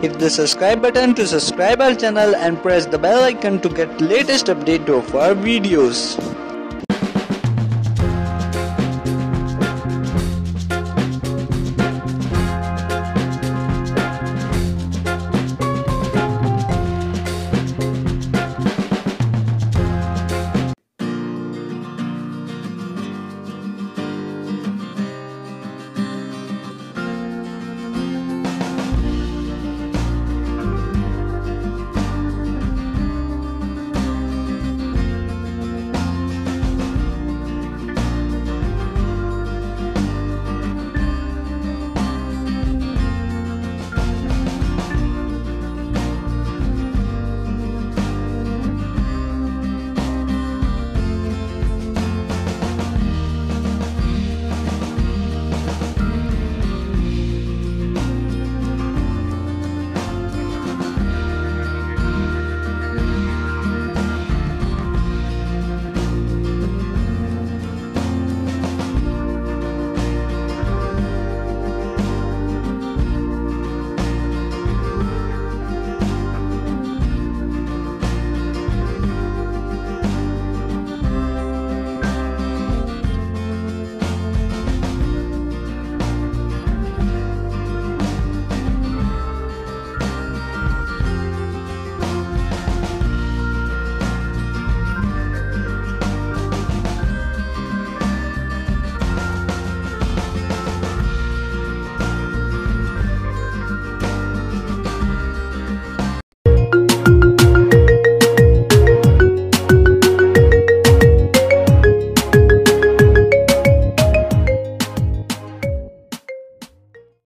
Hit the subscribe button to subscribe our channel and press the bell icon to get latest update of our videos.